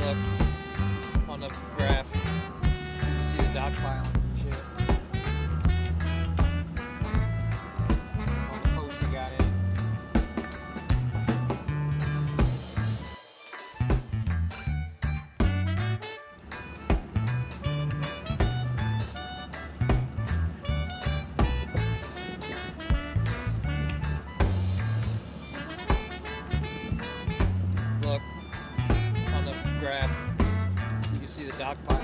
look on the graph, you can see the dot pile. Look